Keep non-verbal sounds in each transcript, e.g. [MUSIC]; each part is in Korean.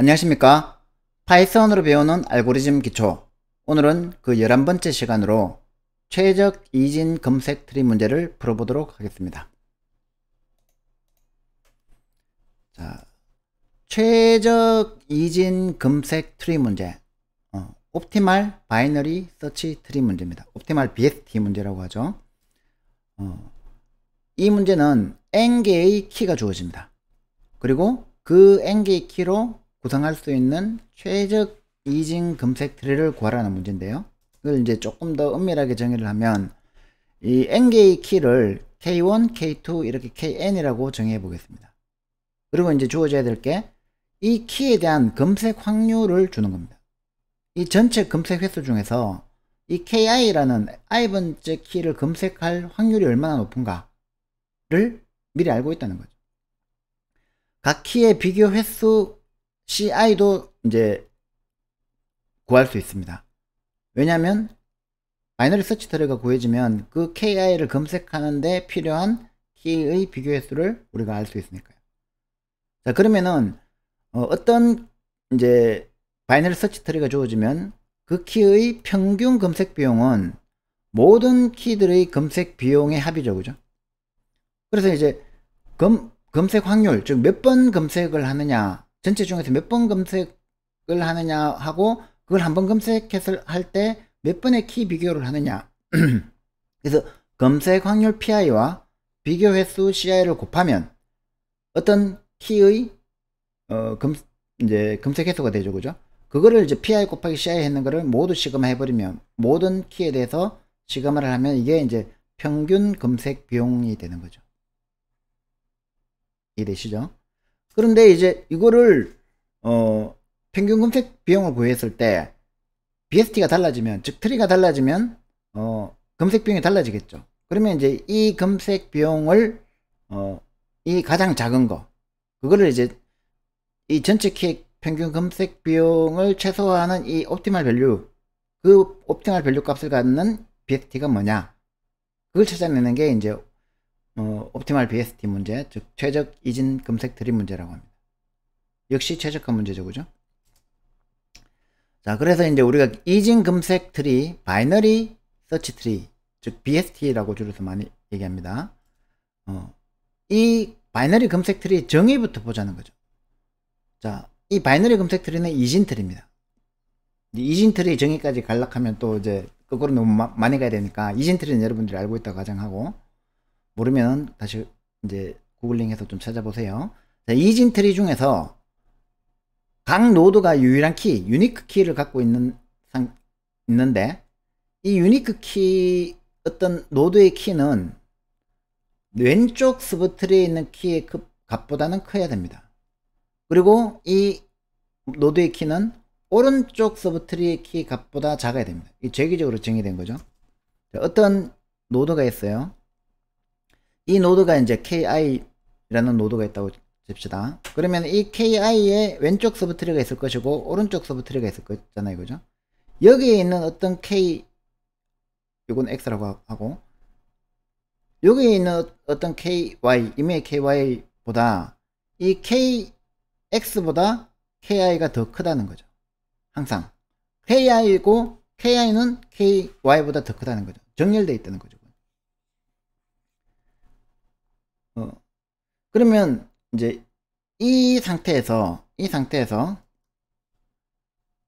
안녕하십니까? 파이썬으로 배우는 알고리즘 기초. 오늘은 그 11번째 시간으로 최적 이진 검색 트리 문제를 풀어보도록 하겠습니다. 자, 최적 이진 검색 트리 문제. 어, optimal binary search tree 문제입니다. optimal BST 문제라고 하죠. 어, 이 문제는 n개의 키가 주어집니다. 그리고 그 n개의 키로 구성할 수 있는 최적 이진 검색 트리를 구하라는 문제인데요. 이걸 이제 조금 더 엄밀하게 정의를 하면 이 n개의 키를 k1, k2 이렇게 kn이라고 정의해 보겠습니다. 그리고 이제 주어져야 될 게 이 키에 대한 검색 확률을 주는 겁니다. 이 전체 검색 횟수 중에서 이 ki라는 i번째 키를 검색할 확률이 얼마나 높은가를 미리 알고 있다는 거죠. 각 키의 비교 횟수 CI도 이제 구할 수 있습니다. 왜냐하면 binary search tree가 구해지면 그 KI를 검색하는데 필요한 키의 비교 횟 수를 우리가 알 수 있으니까요. 자 그러면은 어, 떤 이제 binary search tree가 주어지면 그 키의 평균 검색 비용은 모든 키들의 검색 비용의 합이죠, 그죠? 그래서 이제 검, 검색 확률, 즉 몇 번 검색을 하느냐 전체 중에서 몇 번 검색을 하느냐 하고 그걸 한 번 검색했을 할때 몇 번의 키 비교를 하느냐. [CLEARS THROAT] 그래서 검색 확률 PI와 비교 횟수 CI를 곱하면 어떤 키의 어, 검, 이제 검색 횟수가 되죠. 그죠? 그거를 이제 PI 곱하기 CI 했는 거를 모두 시그마 해버리면 모든 키에 대해서 시그마를 하면 이게 이제 평균 검색 비용이 되는 거죠. 이해되시죠 그런데 이제 이거를 어, 평균 검색 비용을 구했을 때 BST가 달라지면 즉 트리가 달라지면 어, 검색 비용이 달라지겠죠. 그러면 이제 이 검색 비용을 어, 이 가장 작은 거 그거를 이제 이 전체 키의 평균 검색 비용을 최소화하는 이 optimal value 그 optimal value 값을 갖는 BST가 뭐냐 그걸 찾아내는 게 이제 어, optimal BST 문제, 즉 최적 이진 검색 트리 문제라고 합니다. 역시 최적화 문제죠, 그죠? 자, 그래서 이제 우리가 이진 검색 트리, binary search tree, 즉 BST라고 줄여서 많이 얘기합니다. 어, 이 binary 검색 트리 정의부터 보자는 거죠. 자, 이 binary 검색 트리는 이진 트리입니다. 이진 트리 정의까지 갈라 하면 또 이제 거꾸로 너무 마, 많이 가야 되니까 이진 트리는 여러분들이 알고 있다고 가정하고 모르면 다시 이제 구글링해서 좀 찾아보세요. 자, 이진 트리 중에서 각 노드가 유일한 키, unique key를 갖고 있는 상, 있는데 이 unique key 어떤 노드의 키는 왼쪽 subtree에 있는 키의 값보다는 커야 됩니다. 그리고 이 노드의 키는 오른쪽 subtree의 키 값보다 작아야 됩니다. 이 재귀적으로 정의된 거죠. 어떤 노드가 있어요. 이 노드가 이제 KI라는 노드가 있다고 칩시다. 그러면 이 KI의 왼쪽 subtree가 있을 것이고 오른쪽 subtree가 있을 거잖아요. 그죠? 여기에 있는 어떤 K 이건 X라고 하고 여기에 있는 어떤 KY 이메일 KY보다 이 KX보다 KI가 더 크다는 거죠. 항상 KI고 KI는 KY보다 더 크다는 거죠. 정렬되어 있다는 거죠. 어, 그러면 이제 이 상태에서 이 상태에서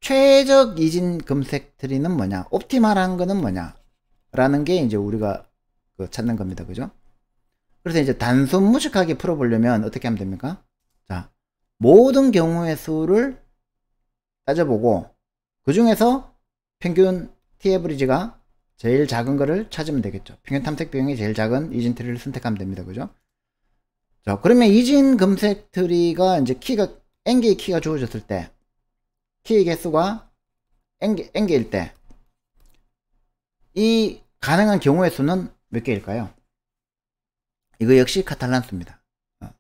최적 이진 검색 트리는 뭐냐? optimal한 거는 뭐냐? 라는 게 이제 우리가 그 찾는 겁니다. 그죠? 그래서 이제 단순 무식하게 풀어보려면 어떻게 하면 됩니까? 자 모든 경우의 수를 따져보고 그 중에서 평균 t 에브리지가 제일 작은 거를 찾으면 되겠죠. 평균 탐색 비용이 제일 작은 이진 트리를 선택하면 됩니다. 그죠 자, 그러면 이진 검색 트리가 이제 키가 n개의 키가 주어졌을 때 키의 개수가 n개, n개일 때 이 가능한 경우의 수는 몇 개일까요? 이거 역시 카탈란수입니다. 어.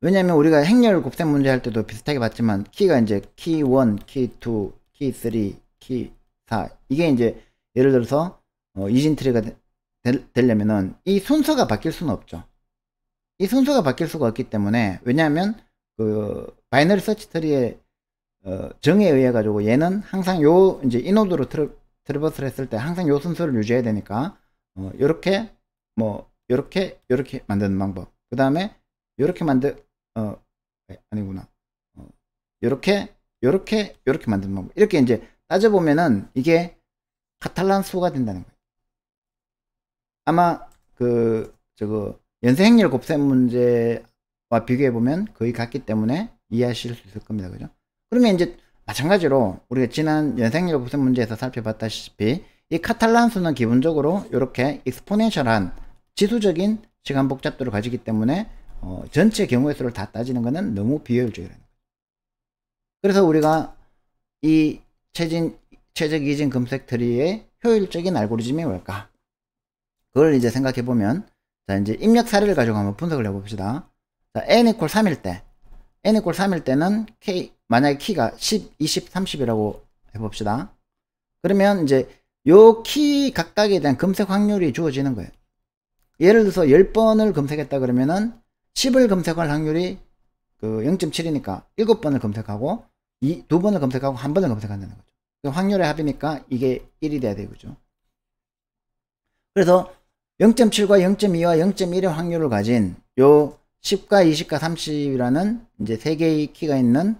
왜냐하면 우리가 행렬 곱셈 문제 할 때도 비슷하게 봤지만 키가 이제 키 1, 키 2, 키 3, 키 4 이게 이제 예를 들어서 어, 이진 트리가 되, 려면은 이 순서가 바뀔 수는 없죠. 이 순서가 바뀔 수가 없기 때문에 왜냐하면 그 binary search tree의 어, 정의에 의해 가지고 얘는 항상 요 이제 inorder로 tra, traverse를 했을 때 항상 요 순서를 유지해야 되니까 어, 요렇게 뭐 요렇게 요렇게 만드는 방법. 그 다음에 요렇게 만들 어 아니구나. 어, 요렇게 요렇게 요렇게 만드는 방법. 이렇게 이제 따져보면은 이게 카탈란 수가 된다는 거예요. 아마 그 저거 연쇄 행렬 곱셈 문제와 비교해 보면 거의 같기 때문에 이해하실 수 있을 겁니다 그죠 그러면 이제 마찬가지로 우리가 지난 연생열 곱셈 문제에서 살펴봤다시피 이 카탈란 수는 기본적으로 이렇게 익스포넨셜한 지수적인 시간 복잡도를 가지기 때문에 어, 전체 경우의 수를 다 따지는 것은 너무 비효율적이라는 거죠. 그래서 우리가 이 최진, 최적 이진 검색 트리의 효율적인 알고리즘이 뭘까? 그걸 이제 생각해 보면 자 이제 입력 사례를 가지고 한번 분석을 해 봅시다. 자, n 이퀄 3일 때 n 이퀄 3일 때는 k 만약에 키가 10, 20, 30이라고 해봅시다. 그러면 이제 요 키 각각에 대한 검색 확률이 주어지는 거예요. 예를 들어서 10번을 검색했다 그러면은 10을 검색할 확률이 그 0.7이니까 7번을 검색하고 이, 2번을 검색하고 1번을 검색한다는 거죠. 그 확률의 합이니까 이게 1이 돼야 되겠죠. 그래서 0.7과 0.2와 0.1의 확률을 가진 요 10과 20과 30이라는 이제 세 개의 키가 있는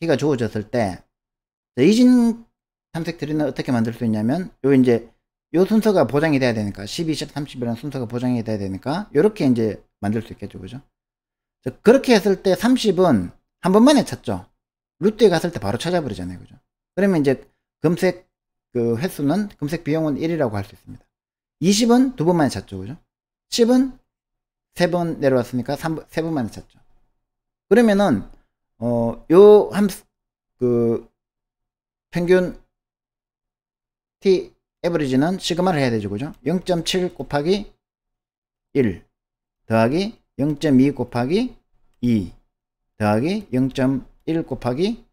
키가 주어졌을 때 이진 탐색 트리는 어떻게 만들 수 있냐면 요 이제 요 순서가 보장이 돼야 되니까 10, 20, 30이라는 순서가 보장이 돼야 되니까 이렇게 이제 만들 수 있겠죠. 그죠? 그렇게 했을 때 30은 한 번만에 찾죠. 루트에 갔을 때 바로 찾아버리잖아요. 그죠? 그러면 이제 검색 그 횟수는 검색 비용은 1이라고 할 수 있습니다 20은 두 번 만에 찾죠 그죠 10은 세 번 내려왔으니까 3, 세 번 만에 찾죠 그러면은 어, 요 함수, 그, 평균 t 에버리지는 시그마를 해야 되죠. 그죠? 0.7 곱하기 1 더하기 0.2 곱하기 2 더하기 0.1 곱하기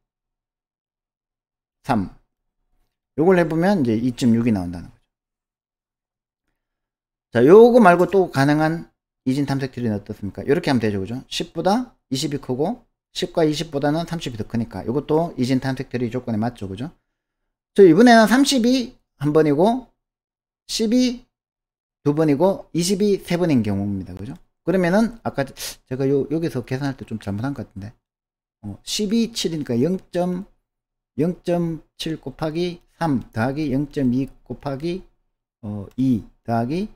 3 요걸 해보면 이제 2.6이 나온다는 거죠. 자, 요거 말고 또 가능한 이진 탐색 트리는 어떻습니까? 이렇게 하면 되죠. 그죠? 10보다 20이 크고 10과 20보다는 30이 더 크니까 이것도 이진 탐색들이 조건에 맞죠 그죠 저 이번에는 30이 한 번이고 10이 두 번이고 20이 세 번인 경우입니다 그죠 그러면은 아까 제가 요, 여기서 계산할 때 좀 잘못한 것 같은데 어, 12, 7이니까 0. 0.7 곱하기 3 더하기 0.2 곱하기 어, 2 더하기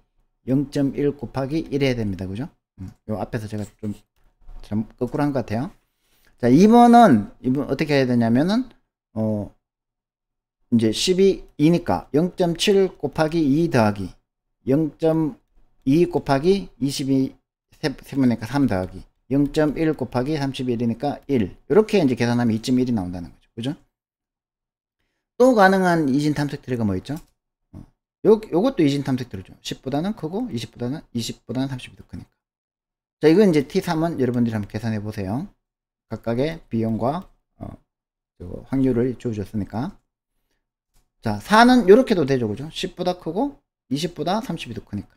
0.1 곱하기 1 해야 됩니다. 그죠? 음, 요 앞에서 제가 좀 거꾸로 한 것 같아요. 자, 2번은, 2번 어떻게 해야 되냐면은, 어, 이제 12이니까 0.7 곱하기 2 더하기 0.2 곱하기 22 세분이니까 3 더하기 0.1 곱하기 31이니까 1 이렇게 이제 계산하면 2.1이 나온다는 거죠. 그죠? 또 가능한 이진 탐색 트리가 뭐 있죠? 어, 요, 요것도 이진 탐색 트리죠. 10보다는 크고 20보다는 20보다는 30이 더 크니까. 자 이건 이제 T3은 여러분들이 한번 계산해 보세요. 각각의 비용과 어, 확률을 주어줬으니까. 자 4는 이렇게도 되죠 그죠? 10보다 크고 20보다 30이 더 크니까.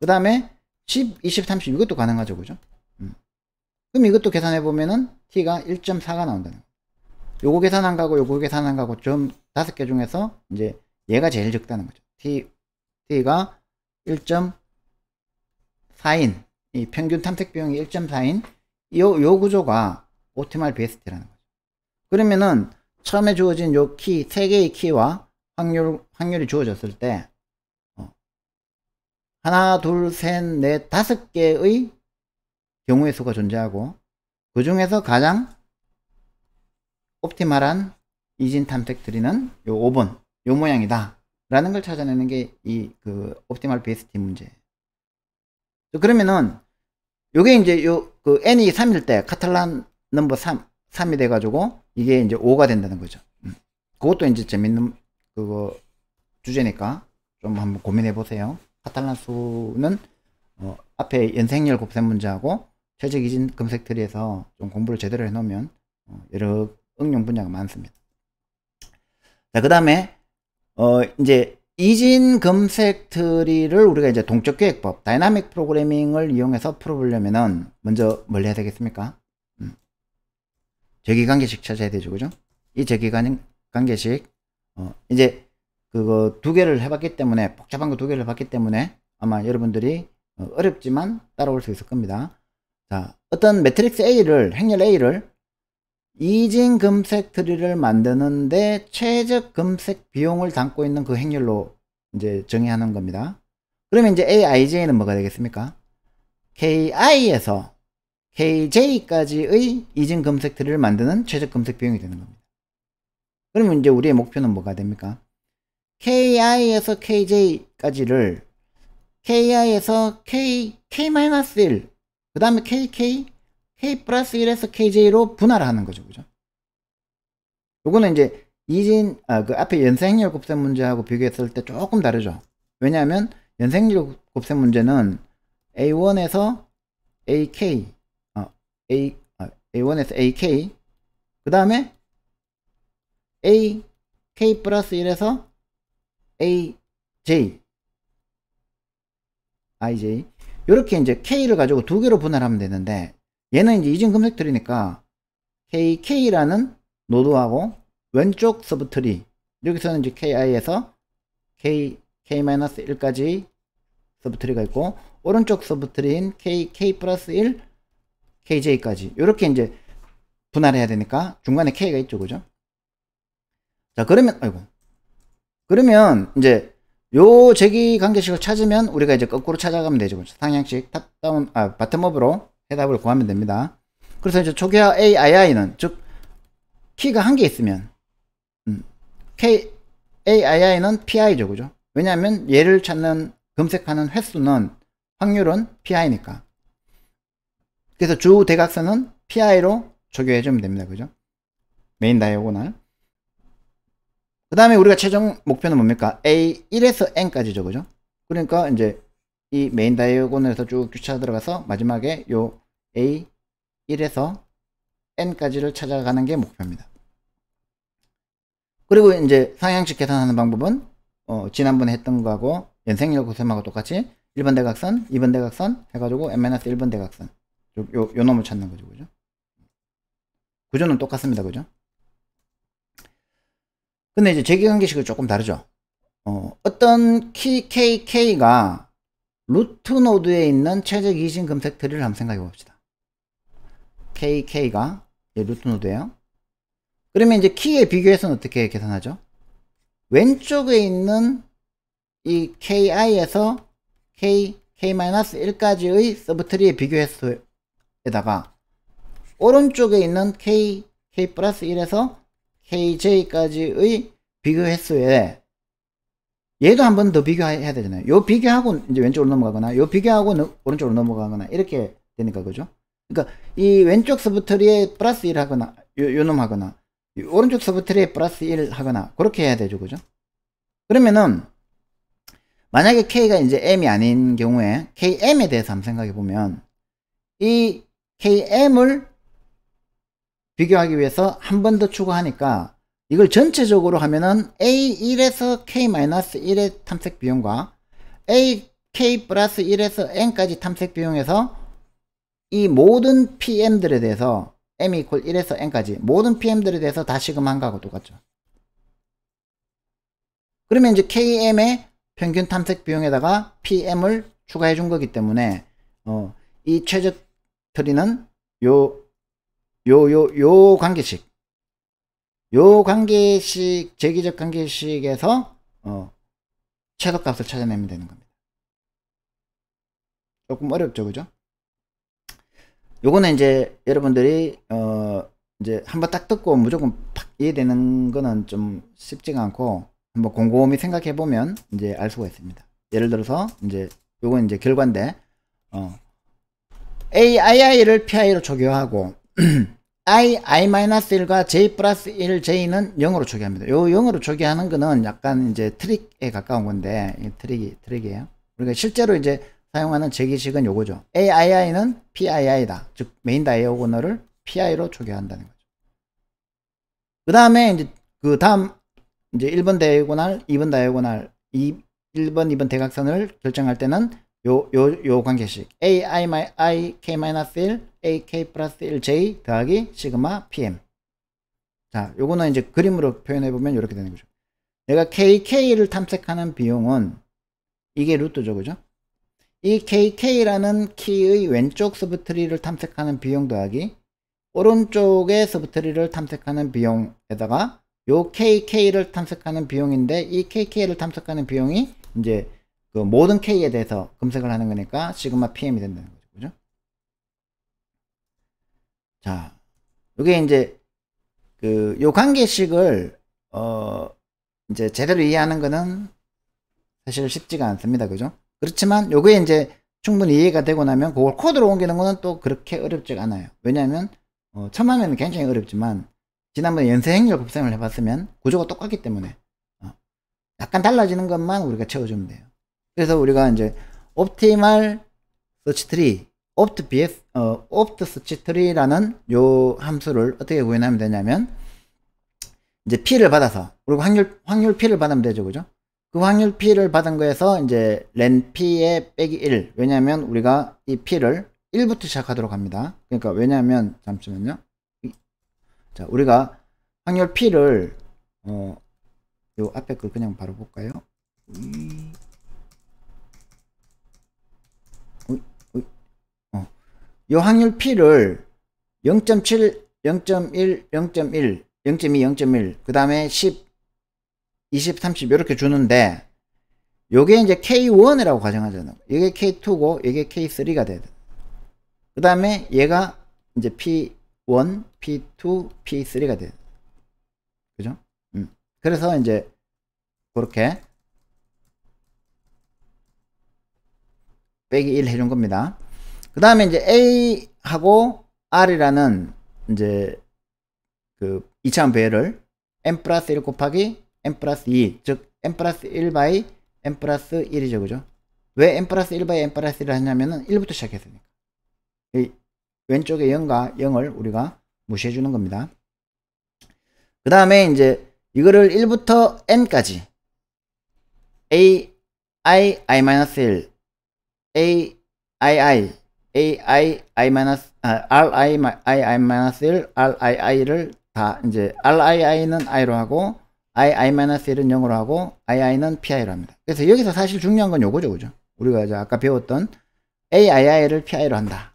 그 다음에 10, 20, 30 이것도 가능하죠 그죠? 음. 그럼 이것도 계산해 보면은 t가 1.4가 나온다는 거예요. 요거 계산 안 가고 요거 계산 안 가고 좀 다섯 개 중에서 이제 얘가 제일 적다는 거죠 t, t가 1.4인 이 평균 탐색 비용이 1.4인 요, 요 구조가 optimal BST라는 거죠. 그러면은 처음에 주어진 요 키, 세 개의 키와 확률, 확률이 주어졌을 때, 어, 하나, 둘, 셋, 넷, 다섯 개의 경우의 수가 존재하고, 그 중에서 가장 optimal한 이진 탐색 트리는 요 5번, 요 모양이다. 라는 걸 찾아내는 게 이 그 optimal BST 문제. 그러면은 요게 이제 요, 그 n이 3일 때 Catalan number 3, 3이 돼 가지고 이게 이제 5가 된다는 거죠. 음. 그것도 이제 재밌는 그거 주제니까 좀 한번 고민해 보세요. 카탈란 수는 어, 앞에 연쇄행렬 곱셈 문제하고 최적 이진 검색 트리에서 좀 공부를 제대로 해 놓으면 어, 여러 응용 분야가 많습니다. 자, 그 다음에 어, 이제 이진 검색 트리를 우리가 이제 동적 계획법, dynamic programming을 이용해서 풀어보려면은 먼저 뭘 해야 되겠습니까? 음. 재귀 관계식 찾아야 되죠, 그죠? 이 재귀 관, 관계식 어, 이제 그거 두 개를 해봤기 때문에 복잡한 거 두 개를 해봤기 때문에 아마 여러분들이 어, 어렵지만 따라올 수 있을 겁니다. 자, 어떤 매트릭스 A를 행렬 A를 이진 검색 트리를 만드는데 최적 검색 비용을 담고 있는 그 행렬로 이제 정의하는 겁니다. 그러면 이제 AIJ는 뭐가 되겠습니까? KI에서 KJ까지의 이진 검색 트리를 만드는 최적 검색 비용이 되는 겁니다. 그러면 이제 우리의 목표는 뭐가 됩니까? KI에서 KJ까지를 KI에서 K, K-1, 그 다음에 KK, K 플러스 1에서 KJ로 분할하는 거죠. 그죠? 요거는 이제 이진, 아, 그 앞에 연쇄행렬 곱셈 문제하고 비교했을 때 조금 다르죠. 왜냐하면 연생률 곱셈 문제는 A1에서 AK, 어, A, 아, A1에서 AK, 그 다음에 A, K 플러스 1에서 AJ, IJ. 이렇게 이제 K를 가지고 두 개로 분할하면 되는데, 얘는 이제 이중 검색트리니까 KK라는 노드하고 왼쪽 subtree, 여기서는 이제 KI에서 K, K-1까지 subtree가 있고, 오른쪽 subtree인 K, K 플러스 1, KJ까지. 이렇게 이제 분할해야 되니까 중간에 K가 있죠. 그죠? 자, 그러면, 아이고. 그러면 이제 요 재귀 관계식을 찾으면 우리가 이제 거꾸로 찾아가면 되죠. 그렇죠? 상향식 top-down, 아, bottom-up으로 해답을 구하면 됩니다. 그래서 이제 초기화 AII는, 즉, 키가 한 개 있으면, 음, K, AII는 PI죠. 그죠? 왜냐하면 얘를 찾는, 검색하는 횟수는, 확률은 PI니까. 그래서 주 대각선은 PI로 초기화해 주면 됩니다. 그죠? 메인 다이오고날. 그 다음에 우리가 최종 목표는 뭡니까? A1에서 N까지죠. 그죠? 그러니까 이제 이 메인 다이어곤에서 쭉 쫓아 들어가서 마지막에 요 A1에서 N까지를 찾아가는 게 목표입니다. 그리고 이제 상향식 계산하는 방법은 어, 지난번에 했던 거하고 연생률 고셈하고 똑같이 1번 대각선, 2번 대각선 해가지고 n-1번 대각선 요, 요, 요 놈을 찾는 거죠. 그죠? 구조는 똑같습니다. 그죠? 근데 이제 재기관계식은 조금 다르죠. 어, 어떤 키 KK가 root node에 있는 최적 이진 검색 트리를 한번 생각해 봅시다. KK가 root node예요. 그러면 이제 키의 비교 횟수는 어떻게 계산하죠? 왼쪽에 있는 이 KI에서 K, K-1까지의 subtree의 비교 횟수에다가 오른쪽에 있는 K, K 플러스 1에서 KJ까지의 비교 횟수에 얘도 한 번 더 비교해야 되잖아요. 요 비교하고 이제 왼쪽으로 넘어가거나 요 비교하고 오른쪽으로 넘어가거나 이렇게 되니까 그죠? 그러니까 이 왼쪽 서브트리에 플러스 1 하거나 요, 요놈 하거나 오른쪽 서브트리에 플러스 1 하거나 그렇게 해야 되죠. 그죠? 그러면은 만약에 K가 이제 M이 아닌 경우에 KM에 대해서 한번 생각해 보면 이 KM을 비교하기 위해서 한 번 더 추가하니까 이걸 전체적으로 하면은 A1에서 K-1의 탐색 비용과 A, K 플러스 1에서 N까지 탐색 비용에서 이 모든 PM들에 대해서 M 이퀄 1에서 N까지 모든 PM들에 대해서 다시금 한 거하고 똑같죠. 그러면 이제 KM의 평균 탐색 비용에다가 PM을 추가해 준 거기 때문에 어, 이 최적 트리는 요 요, 요, 요 관계식. 요 관계식, 제기적 관계식에서, 어, 최소값을 찾아내면 되는 겁니다. 조금 어렵죠, 그죠? 요거는 이제 여러분들이, 어, 이제 한번 딱 듣고 무조건 팍 이해되는 거는 좀 쉽지가 않고, 한번 곰곰이 생각해 보면 이제 알 수가 있습니다. 예를 들어서, 이제, 요건 이제 결과인데, 어, AII를 PI로 초기화하고, i, i-1과 j 플러스 1, j는 0으로 초기화합니다. 요 0으로 초기화하는 거는 약간 이제 트릭에 가까운 건데, 트릭이, 트릭이에요. 우리가 실제로 이제 사용하는 재귀식은 요거죠. aii는 pii다. 즉, main diagonal을 pi로 초기화한다는 거죠. 그 다음에 이제, 그 다음, 이제 1번 다이오고날, 2번 다이오고날, 2, 1번, 2번 대각선을 결정할 때는 요, 요, 요 관계식. a, i, i, k-1, a, k 플러스 1, j 더하기 시그마, pm. 자, 요거는 이제 그림으로 표현해 보면 이렇게 되는 거죠. 내가 KK를 탐색하는 비용은 이게 루트죠, 그죠? 이 KK라는 키의 왼쪽 서브트리를 탐색하는 비용 더하기 오른쪽의 서브트리를 탐색하는 비용에다가 요 KK를 탐색하는 비용인데 이 KK를 탐색하는 비용이 이제 그 모든 K에 대해서 검색을 하는 거니까 시그마 PM이 된다는 거죠. 그죠? 자, 이게 이제 그 요 관계식을 어 이제 제대로 이해하는 거는 사실 쉽지가 않습니다. 그죠? 그렇지만 요게 이제 충분히 이해가 되고 나면 그걸 코드로 옮기는 거는 또 그렇게 어렵지가 않아요. 왜냐하면 어, 처음 하면 굉장히 어렵지만 지난번에 연쇄행렬 곱셈을 해봤으면 구조가 똑같기 때문에 어, 약간 달라지는 것만 우리가 채워주면 돼요. 그래서 우리가 이제 optimal search tree, opt bs, 어, opt search tree라는 요 함수를 어떻게 구현하면 되냐면 이제 p를 받아서 그리고 확률 확률 p를 받으면 되죠, 그죠? 그 확률 p를 받은 거에서 이제 len p의 빼기 1 왜냐하면 우리가 이 p를 1부터 시작하도록 합니다. 그러니까 왜냐하면 잠시만요. 자, 우리가 확률 P를 어, 요 앞에 걸 그냥 바로 볼까요? 어, 요 확률 P를 0.7, 0.1, 0.1, 0.2, 0.1, 그 다음에 10, 20, 30 이렇게 주는데 요게 이제 K1이라고 가정하잖아요. 이게 K2고 이게 K3가 돼야 돼. 그 다음에 얘가 이제 P1, P2, P3가 돼요. 그죠? 음. 그래서 이제 그렇게 빼기 1 해준 겁니다. 그 다음에 이제 A하고 R이라는 이제 그 2차원 배열을 n 플러스 1 곱하기 n 플러스 2, 즉 n 플러스 1 by n 플러스 1이죠. 그죠? 왜 n 플러스 1 by n 플러스 1을 하냐면은 1부터 시작했으니까. 왼쪽에 0과 0을 우리가 무시해 주는 겁니다. 그 다음에 이제 이거를 1부터 n까지 a i i-1 a i i a i i 아, r i i i-1 r i i를 다 이제 r i i는 i로 하고 i i-1은 0으로 하고 i i는 pi로 합니다. 그래서 여기서 사실 중요한 건 요거죠, 그죠? 우리가 이제 아까 배웠던 a i i를 pi로 한다.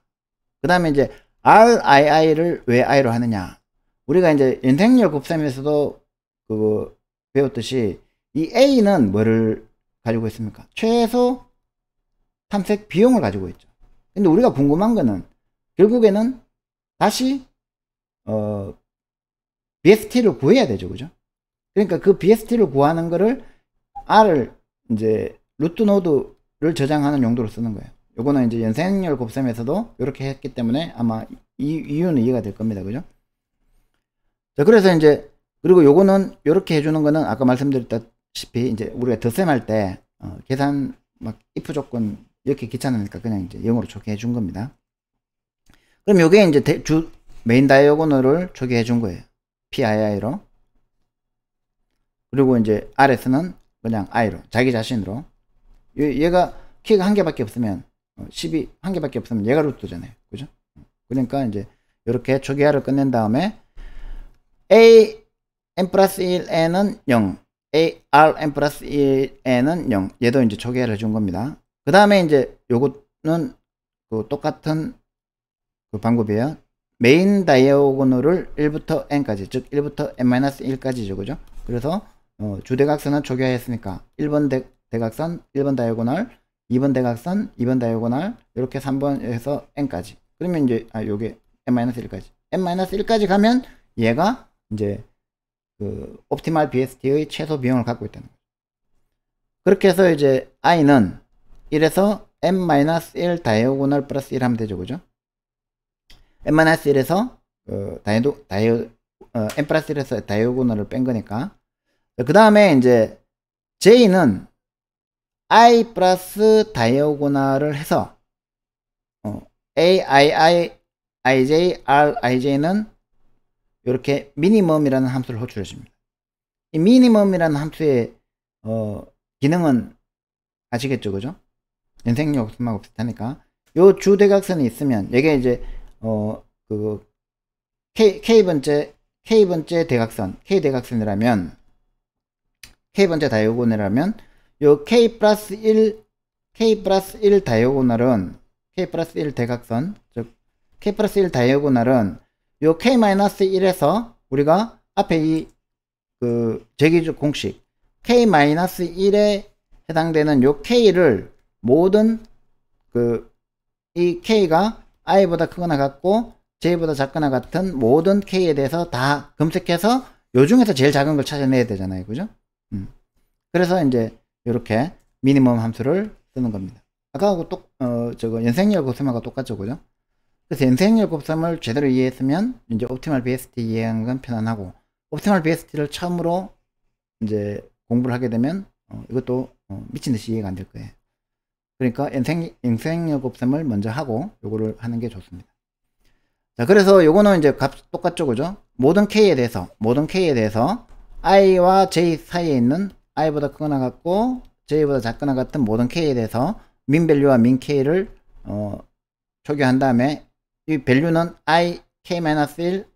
그 다음에 이제 RII를 왜 I로 하느냐. 우리가 이제 연생열 곱셈에서도 그 배웠듯이 이 A는 뭐를 가지고 있습니까? 최소 탐색 비용을 가지고 있죠. 근데 우리가 궁금한 거는 결국에는 다시 어 BST를 구해야 되죠. 그죠? 그러니까 그 BST를 구하는 거를 R을 이제 루트 노드를 저장하는 용도로 쓰는 거예요. 요거는 이제 연생열 곱셈에서도 이렇게 했기 때문에 아마 이 이유는 이해가 될 겁니다. 그죠? 자, 그래서 이제 그리고 요거는 이렇게 해주는 거는 아까 말씀드렸다시피 이제 우리가 덧셈 할 때 어, 계산 막 if 조건 이렇게 귀찮으니까 그냥 이제 영어로 초기해 준 겁니다. 그럼 요게 이제 대, 주 메인 다이어고널을 초기해 준 거예요. PII로. 그리고 이제 RS는 그냥 I로 자기 자신으로 얘가 키가 한 개밖에 없으면 10이 어, 한 개밖에 없으면 얘가 루트잖아요. 그죠? 그러니까 이제 이렇게 초기화를 끝낸 다음에 a n 플러스 1n은 0 a r n 플러스 1n은 0 얘도 이제 초기화를 해준 겁니다. 그 다음에 이제 요거는 그 똑같은 그 방법이에요. main diagonal을 1부터 n까지 즉 1부터 n-1까지죠. 그죠? 그래서 어, 주대각선은 초기화했으니까 1번 대, 대각선 1번 diagonal 2번 대각선, 2번 다이고널, 이렇게 3번에서 n까지. 그러면 이제, 아, 요게 n-1까지. n-1까지 가면 얘가 이제 그 옵티말 BST의 최소 비용을 갖고 있다는 거죠. 그렇게 해서 이제 i는 1에서 n-1 다이오고널 플러스 1 하면 되죠. 그죠? n-1에서 그 다이도, 다이오, 어, n 플러스 1에서 다이오고널을 뺀 거니까. 그 다음에 이제 j는 i 플러스 다이오고널을 해서 어, a, i, i, i, j, r, i, j는 이렇게 미니멈이라는 함수를 호출해 줍니다. 이 미니멈이라는 함수의 어, 기능은 아시겠죠, 그죠? 연생력 없음하고 비슷하니까. 요 주대각선이 있으면 이게 이제 어 그 k k 번째 K번째 대각선, K 대각선이라면, K번째 다이오고널이라면, 요 K 플러스 1, K 플러스 1 다이오고널은, K 플러스 1 대각선, 즉, K 플러스 1 다이오고널은, 요 K 마이너스 1에서 우리가 앞에 이, 그, 제기적 공식, K 마이너스 1에 해당되는 요 K를 모든 그, 이 K가 I보다 크거나 같고, J보다 작거나 같은 모든 K에 대해서 다 검색해서 요 중에서 제일 작은 걸 찾아내야 되잖아요. 그죠? 음. 그래서 이제 이렇게 미니멈 함수를 쓰는 겁니다. 아까하고 똑, 어, 저거 연생열 곱셈하고 똑같죠. 그죠? 그래서 연생열 곱셈을 제대로 이해했으면 이제 옵티멀 BST 이해하는 건 편안하고 옵티멀 BST를 처음으로 이제 공부를 하게 되면 어, 이것도 어, 미친 듯이 이해가 안 될 거예요. 그러니까 연생, 연생열 곱셈을 먼저 하고 요거를 하는 게 좋습니다. 자, 그래서 요거는 이제 값 똑같죠, 그죠? 모든 k에 대해서, 모든 k에 대해서 i와 j 사이에 있는 i보다 크거나 같고 j보다 작거나 같은 모든 k에 대해서 민 밸류와 민 k를 어, 초기화한 다음에 이 밸류는 i k-1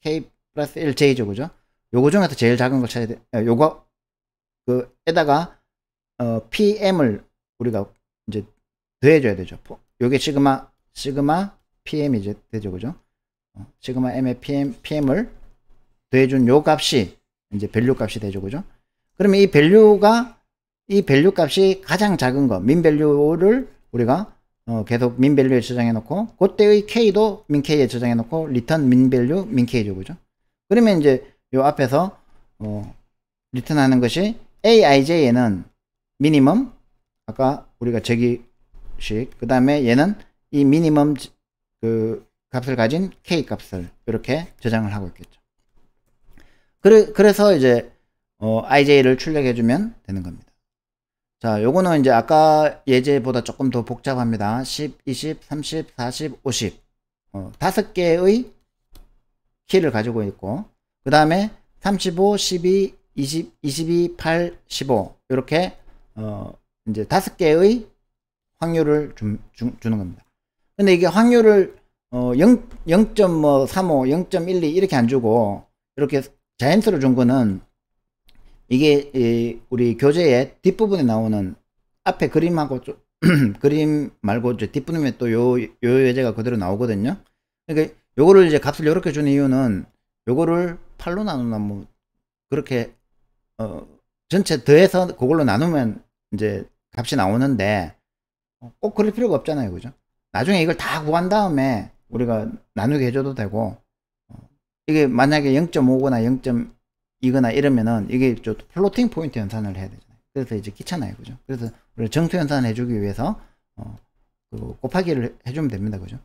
k 플러스 1 j죠, 그죠? 요거 중에서 제일 작은 걸 찾아야 돼. 아, 요거 그 에다가 어, pm을 우리가 이제 더해줘야 되죠. 요게 시그마 시그마 pm이 이제 되죠, 그죠? 어, 시그마 m의 pm, pm을 더해준 요 값이 이제 value 값이 되죠. 그죠? 그러면 이 value가 이 value 값이 가장 작은 거, min value를 우리가 어, 계속 min value에 저장해 놓고 그때의 k도 min k에 저장해 놓고 return min value min k죠. 그죠? 그러면 이제 요 앞에서 어, 리턴하는 것이 aij에는 미니멈 아까 우리가 저기식 그 다음에 얘는 이 미니멈 그 값을 가진 k 값을 이렇게 저장을 하고 있겠죠. 그래, 그래서 이제 어, ij를 출력해 주면 되는 겁니다. 자, 요거는 이제 아까 예제보다 조금 더 복잡합니다. 10, 20, 30, 40, 50. 어, 다섯 개의 키를 가지고 있고, 그 다음에 35, 12, 20, 22, 8, 15. 이렇게, 어, 이제 다섯 개의 확률을 주, 주, 주 는 겁니다. 근데 이게 확률을 어, 0, 0.35, 0.12 이렇게 안 주고 이렇게 자연수로 준 거는 이게 이, 우리 교재의 뒷부분에 나오는 앞에 그림하고 좀 [CLEARS THROAT] 그림 말고 뒷부분에 또 요 요 예제가 그대로 나오거든요. 그러니까 요거를 이제 값을 이렇게 주는 이유는 요거를 8로 나누면 뭐 그렇게 어 전체 더해서 그걸로 나누면 이제 값이 나오는데 꼭 그럴 필요가 없잖아요. 그죠? 나중에 이걸 다 구한 다음에 우리가 나누게 해줘도 되고 어, 이게 만약에 0.5거나 0.2거나 이러면은 이게 저 플로팅 포인트 연산을 해야 되잖아요. 그래서 이제 귀찮아요, 그죠? 그래서 우리 정수 연산을 해주기 위해서 어, 그 곱하기를 해주면 됩니다, 그죠?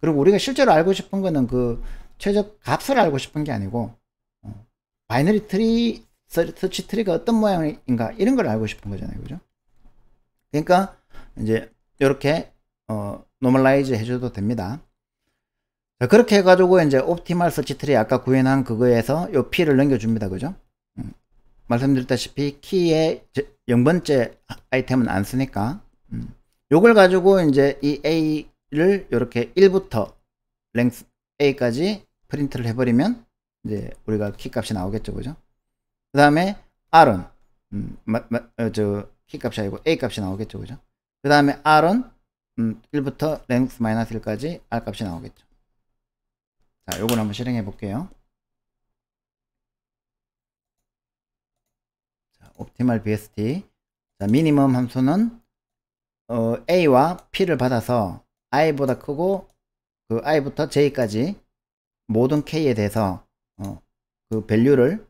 그리고 우리가 실제로 알고 싶은 거는 그 최적 값을 알고 싶은 게 아니고 어, binary tree search tree가 어떤 모양인가 이런 걸 알고 싶은 거잖아요, 그죠? 그러니까 이제 이렇게 어, normalize 해줘도 됩니다. 그렇게 해가지고 이제 optimal search tree 아까 구현한 그거에서 요 P를 넘겨줍니다. 그죠? 음. 말씀드렸다시피 키의 0번째 아이템은 안 쓰니까 음. 요걸 가지고 이제 이 A를 이렇게 1부터 랭스 A까지 프린트를 해버리면 이제 우리가 키 값이 나오겠죠. 그죠? 그 다음에 R은 음, 마, 마, 어, 저, 키 값이 아니고 A 값이 나오겠죠. 그죠? 그 다음에 R은 음, 1부터 랭스 마이너스 1까지 R 값이 나오겠죠. 자, 요걸 한번 실행해 볼게요. 자, 옵티멀 BST. 자, 미니멈 함수는 어, A와 P를 받아서 i보다 크고 그 i부터 j까지 모든 k에 대해서 어, 그 밸류를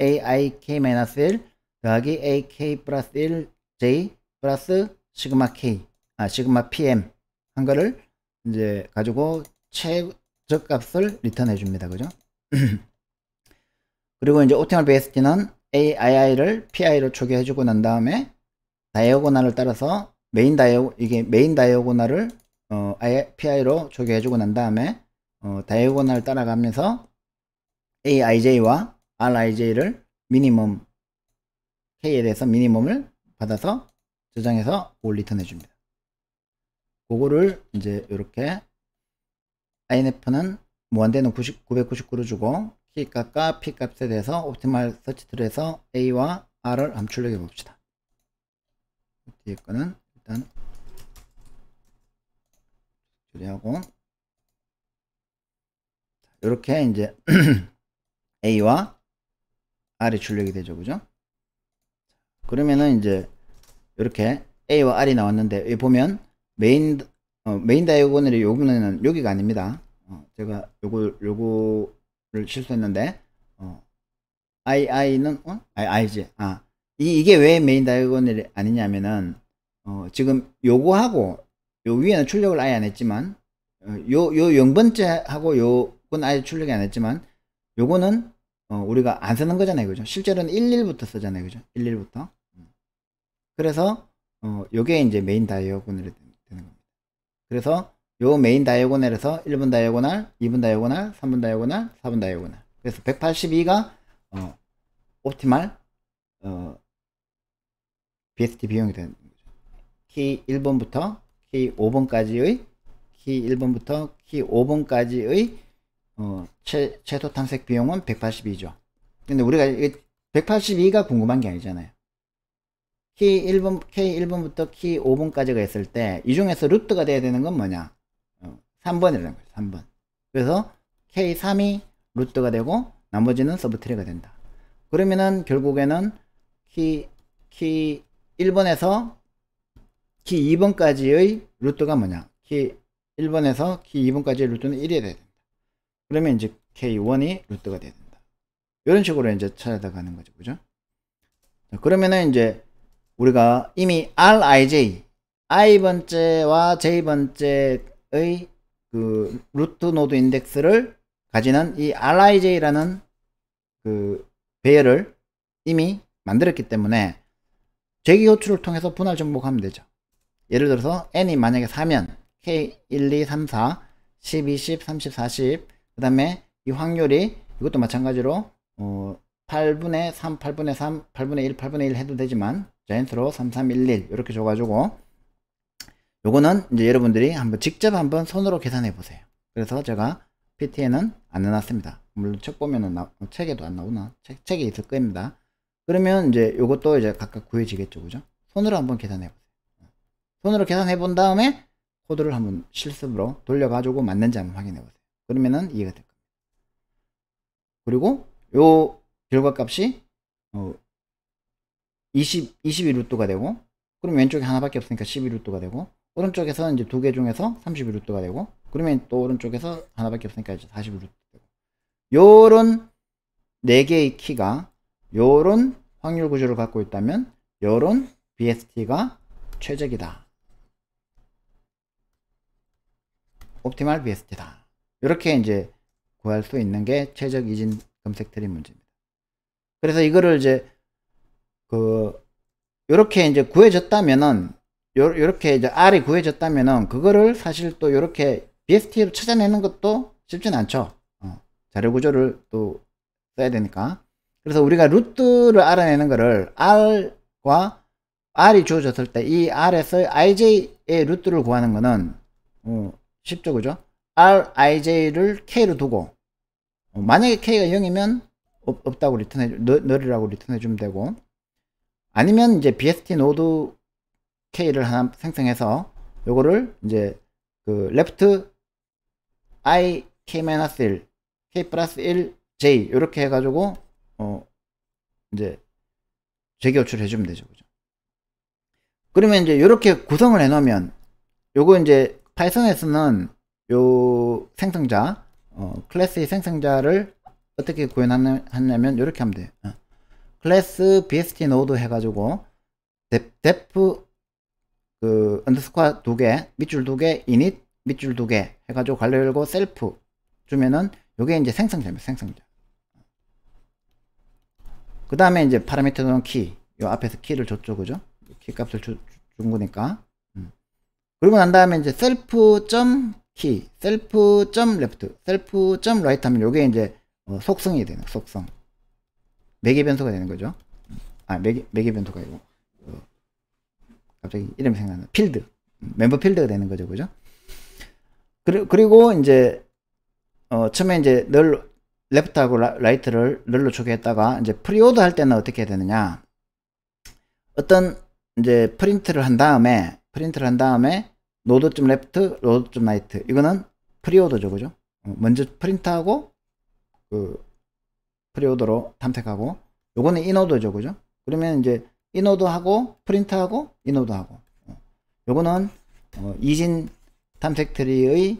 aik-1 더하기 ak 플러스 1 j 플러스 시그마 k 아 시그마 pm 한 거를 이제 가지고 최적 값을 return해 줍니다. 그죠? [CLEARS THROAT] 그리고 이제 optimal BST는 AII를 PI로 초기해 주고 난 다음에 diagonal을 따라서 main dia- 이게 main diagonal을 어, PI로 초기해 주고 난 다음에 어, diagonal을 따라가면서 AIJ와 RIJ를 minimum K에 대해서 minimum을 받아서 저장해서 올 return 해 줍니다. 그거를 이제 이렇게 INF는 무한대는 90, 999로 주고 키 값과 p 값에 대해서 optimal search tree에서 a와 r을 한번 출력해 봅시다. 뒤에 거는 일단 처리하고 이렇게 이제 [CLEARS THROAT] a와 r이 출력이 되죠, 그죠? 그러면은 이제 이렇게 a와 r이 나왔는데 여기 보면 메인 어, main diagonal이 요거는 여기가 아닙니다. 어, 제가 요거 요거를 실수했는데 어, i i는 어? i i지. 아 이, 이게 왜 main diagonal이 아니냐면은 어, 지금 요거하고 요 위에는 출력을 아예 안 했지만 어, 요요 0번째 하고 요건 아예 출력이 안 했지만 요거는 어, 우리가 안 쓰는 거잖아요. 그죠? 실제로는 11부터 쓰잖아요. 그죠? 11부터. 그래서 어, 요게 이제 main diagonal이 되는 겁니다. 그래서 요 main diagonal에서 1번 diagonal, 2번 diagonal, 3번 diagonal, 4번 diagonal. 그래서 182가 어, optimal 어, BST 비용이 되는 거죠. 키 1번부터 키 5번까지의 키 1번부터 키 5번까지의 어, 최, 최소 탐색 비용은 182죠. 근데 우리가 182가 궁금한 게 아니잖아요. 키 1번, K 1번부터 키 5번까지가 있을 때, 이 중에서 루트가 돼야 되는 건 뭐냐? 어, 3번이라는 거죠, 3번. 그래서 K3이 루트가 되고, 나머지는 subtree가 된다. 그러면은 결국에는 키, 키 1번에서 키 2번까지의 루트가 뭐냐? 키 1번에서 키 2번까지의 루트는 1이 돼야 된다. 그러면 이제 K1이 루트가 돼야 된다. 이런 식으로 이제 찾아가는 거죠. 그죠? 그러면은 이제 우리가 이미 RIJ, I번째와 J번째의 그 루트 노드 인덱스를 가지는 이 RIJ라는 그 배열을 이미 만들었기 때문에 제기 호출을 통해서 분할 정복하면 되죠. 예를 들어서 n이 만약에 4면 k 1, 2, 3, 4, 10, 20, 30, 40, 그 다음에 이 확률이 이것도 마찬가지로 어, 8분의 3, 8분의 3, 8분의 1, 8분의 1 해도 되지만 자연스로 3, 3, 1, 1 이렇게 줘가지고 요거는 이제 여러분들이 한번 직접 한번 손으로 계산해 보세요. 그래서 제가 PT에는 안 넣어놨습니다. 물론 책 보면은 나, 책에도 안 나오나 책, 책에 있을 겁니다. 그러면 이제 요것도 이제 각각 구해지겠죠, 그죠? 손으로 한번 계산해 보세요. 손으로 계산해 본 다음에 코드를 한번 실습으로 돌려가지고 맞는지 한번 확인해 보세요. 그러면은 이해가 될 겁니다. 그리고 요 결과값이 어 20, 22루트가 되고 그럼 왼쪽에 하나밖에 없으니까 12루트가 되고 오른쪽에서 이제 두 개 중에서 3이 루트가 되고 그러면 또 오른쪽에서 하나밖에 없으니까 이제 40루트 되고 요런 네 개의 키가 요런 확률 구조를 갖고 있다면 요런 BST가 최적이다. optimal BST다. 이렇게 이제 구할 수 있는 게 최적 이진 검색 트리 문제입니다. 그래서 이거를 이제 그 요렇게 이제 구해졌다면은 요, 요렇게 이제 R이 구해졌다면은 그거를 사실 또 요렇게 BST로 찾아내는 것도 쉽진 않죠. 어, 자료 구조를 또 써야 되니까. 그래서 우리가 루트를 알아내는 거를 R과 R이 주어졌을 때 이 R에서 IJ의 루트를 구하는 거는 어, 쉽죠 그죠? R, IJ를 K로 두고 어, 만약에 K가 0이면 없, 없다고 리턴해 null이라고 리턴해 주면 되고 아니면 이제 BST 노드 K를 하나 생성해서 요거를 이제 그 left i k-1 k 플러스 1 j 이렇게 해가지고 어 이제 재귀호출해 주면 되죠 그죠 그러면 이제 이렇게 구성을 해 놓으면 요거 이제 파이썬에서는 요 생성자 어, 클래스의 생성자를 어떻게 구현하냐면 이렇게 하면 돼요 어. 클래스 bst 노드 해가지고 def 그 underscore 두 개, 밑줄 두 개, init 밑줄 두개 해가지고 괄호 열고 셀프 주면은 요게 이제 생성자입니다. 생성자. 그 다음에 이제 파라미터는 키. 요 앞에서 키를 줬죠. 그죠? 키 값을 주, 준 거니까. 음. 그리고 난 다음에 이제 셀프 점 key, self 점 left, self 점 right 하면 요게 이제 어, 속성이 되는 속성. 매개 변수가 되는 거죠. 아, 매개, 매개 변수가 아니고. 어, 갑자기 이름이 생각나. 필드. 멤버 필드가 되는 거죠. 그죠? 그리고 이제 어, 처음에 이제 null left하고 라, right를 null로 초기했다가 이제 preorder 할 때는 어떻게 해야 되느냐 어떤 이제 프린트를 한 다음에 프린트를 한 다음에 node 점 left node 점 right 이거는 preorder죠 그죠 어, 먼저 프린트하고 그 preorder로 탐색하고 요거는 inorder죠 그죠? 그러면 이제 inorder하고 프린트하고 inorder하고. 어, 요거는 어, 이진 탐색 트리의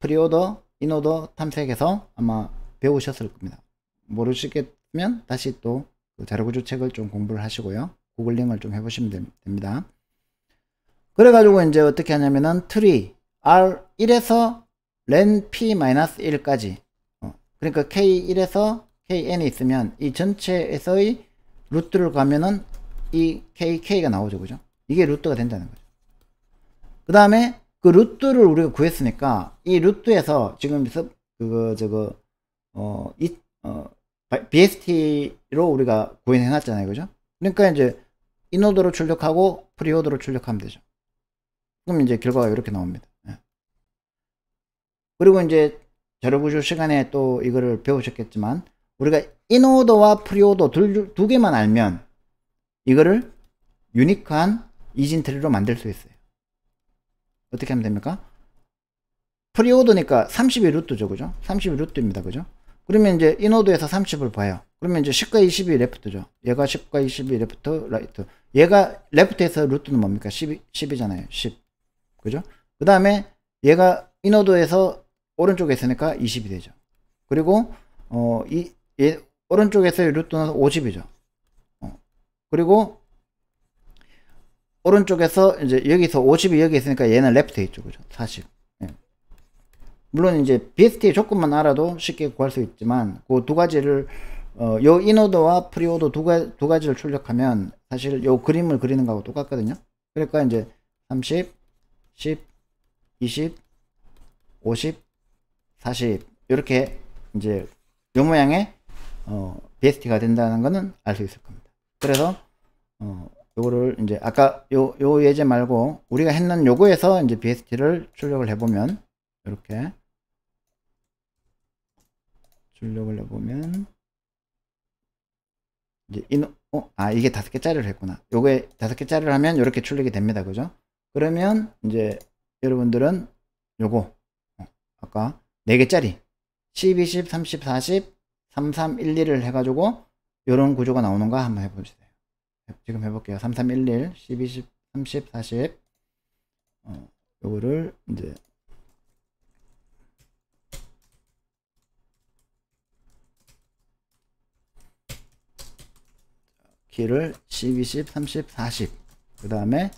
preorder inorder 탐색에서 아마 배우셨을 겁니다. 모르시겠으면 다시 또 그 자료구조 책을 좀 공부를 하시고요. 구글링을 좀 해보시면 됩니다. 그래가지고 이제 어떻게 하냐면은 트리 R1에서 len p-1까지. 어, 그러니까 k1에서 kn이 있으면 이 전체에서의 루트를 가면은 이 kk가 나오죠. 그죠? 이게 루트가 된다는 거죠. 그 다음에 그 루트를 우리가 구했으니까 이 루트에서 지금 그거 저거 어, 이, 어 BST로 우리가 구현해 놨잖아요. 그죠? 그러니까 이제 inorder로 출력하고 preorder로 출력하면 되죠. 그럼 이제 결과가 이렇게 나옵니다. 예. 그리고 이제 자료구조 시간에 또 이거를 배우셨겠지만 우리가 inorder와 preorder 두, 두 개만 알면 이거를 unique한 이진 트리로 만들 수 있어요. 어떻게 하면 됩니까? preorder니까 30이 root죠. 그죠? 30이 root입니다. 그죠? 그러면 이제 inorder에서 30을 봐요. 그러면 이제 10과 20이 left죠. 얘가 10과 20이 left, right. 얘가 left에서 root는 뭡니까? 10, 10이잖아요. 10. 그죠? 그 다음에 얘가 inorder에서 오른쪽에 있으니까 20이 되죠. 그리고 어, 이, 얘, 오른쪽에서의 root는 50이죠. 어, 그리고 오른쪽에서 이제 여기서 50이 여기 있으니까 얘는 left에 있죠. 그죠? 40. 예. 물론 이제 BST의 조건만 알아도 쉽게 구할 수 있지만 그 두 가지를 어, 요 inorder와 preorder 두, 가, 두 가지를 출력하면 사실 요 그림을 그리는 거하고 똑같거든요. 그러니까 이제 30, 10, 20, 50, 40 이렇게 이제 요 모양의 어, BST가 된다는 것은 알 수 있을 겁니다. 그래서 어, 요거를 이제 아까 요, 요 예제 말고 우리가 했는 요거에서 이제 BST를 출력을 해보면 이렇게 출력을 해보면 이제 인, 어, 아 이게 다섯 개짜리를 했구나. 요게 다섯 개짜리를 하면 이렇게 출력이 됩니다. 그죠? 그러면 이제 여러분들은 요거 어, 아까 4개짜리 10, 20, 30, 40, 3, 3, 1, 2를 해가지고 이런 구조가 나오는가 한번 해보세요. 지금 해볼게요. 3, 3, 1, 1, 10, 20, 30, 40 어, 요거를 이제 키를 10, 20, 30, 40 그 다음에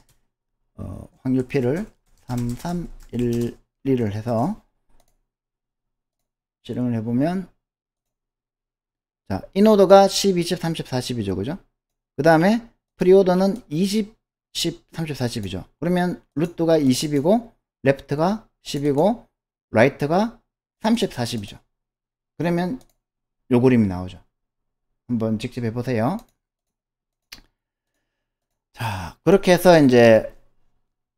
어, 확률피를 3, 3, 1, 2를 해서 실행을 해보면 자, inorder가 10, 20, 30, 40이죠. 그죠? 그 다음에 preorder는 20, 10, 30, 40이죠. 그러면 root가 20이고 left가 10이고 right가 30, 40이죠. 그러면 요 그림이 나오죠. 한번 직접 해보세요. 자, 그렇게 해서 이제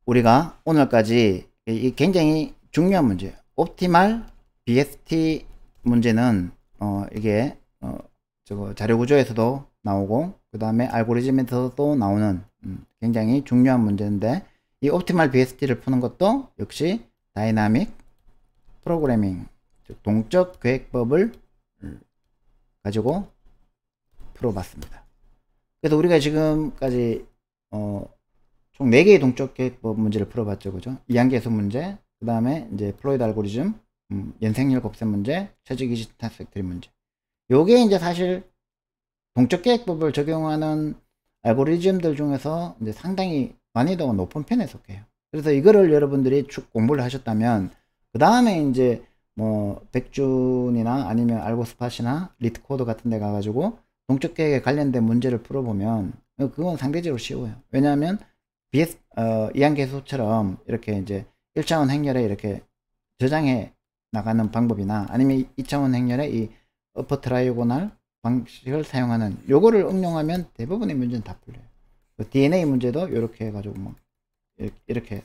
우리가 오늘까지 굉장히 중요한 문제 optimal BST 문제는 어 이게 어 저거 자료 구조에서도 나오고 그 다음에 알고리즘에서도 나오는 음 굉장히 중요한 문제인데 이 optimal BST를 푸는 것도 역시 dynamic programming 동적 계획법을 가지고 풀어봤습니다. 그래서 우리가 지금까지 어 총 4개의 동적 계획법 문제를 풀어봤죠. 그죠? 이항계수 문제, 그 다음에 이제 플로이드 알고리즘, 음, 연쇄행렬 곱셈 문제, 이진 탐색 트리 문제. 요게 이제 사실 동적 계획법을 적용하는 알고리즘들 중에서 이제 상당히 난이도가 높은 편에 속해요. 그래서 이거를 여러분들이 쭉 공부를 하셨다면 그 다음에 이제 뭐 백준이나 아니면 AlgoSpot이나 LeetCode 같은 데 가가지고 동적 계획에 관련된 문제를 풀어보면 그건 상대적으로 쉬워요. 왜냐하면 BS, 어, 이항계수처럼 이렇게 이제 1차원 행렬에 이렇게 저장해 나가는 방법이나 아니면 2차원 행렬에 이 upper triagonal 방식을 사용하는 요거를 응용하면 대부분의 문제는 다 풀려요. 그 DNA 문제도 이렇게 해가지고 뭐 이렇게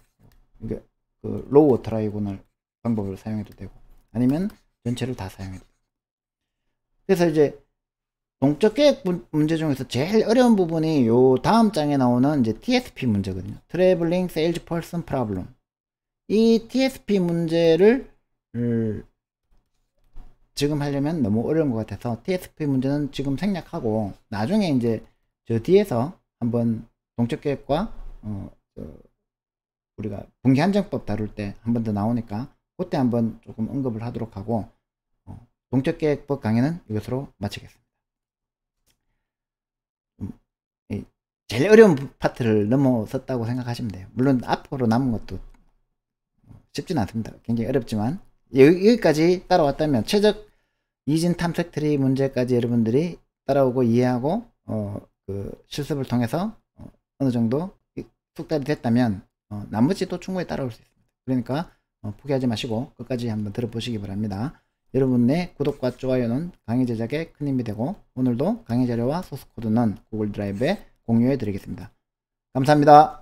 그 low triagonal 방법을 사용해도 되고 아니면 전체를 다 사용해요. 그래서 이제 동적 계획 문제 중에서 제일 어려운 부분이 요 다음 장에 나오는 이제 TSP 문제거든요. Traveling Salesperson Problem. 이 TSP 문제를 음, 지금 하려면 너무 어려운 것 같아서 TSP 문제는 지금 생략하고 나중에 이제 저 뒤에서 한번 동적 계획과 어, 우리가 분기 한정법 다룰 때 한 번 더 나오니까 그때 한번 조금 언급을 하도록 하고 어, 동적 계획법 강의는 이것으로 마치겠습니다. 제일 어려운 파트를 넘어섰다고 생각하시면 돼요. 물론 앞으로 남은 것도 쉽진 않습니다. 굉장히 어렵지만 여기, 까지 따라왔다면 최적 이진 탐색 트리 문제까지 여러분들이 따라오고 이해하고 어, 그 실습을 통해서 어, 느 정도 숙달이 됐다면 어, 나머지도 충분히 따라올 수 있습니다. 그러니까 어, 포기하지 마시고 끝까지 한번 들어보시기 바랍니다. 여러분의 구독과 좋아요는 강의 제작에 큰 힘이 되고 오늘도 강의 자료와 소스 코드는 구글 드라이브에 공유해 드리겠습니다. 감사합니다.